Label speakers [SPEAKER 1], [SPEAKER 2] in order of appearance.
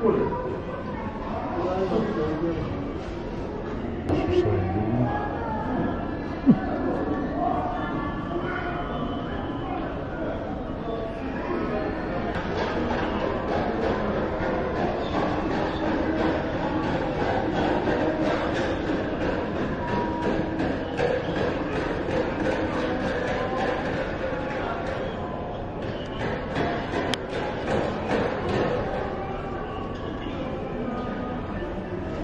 [SPEAKER 1] 过了。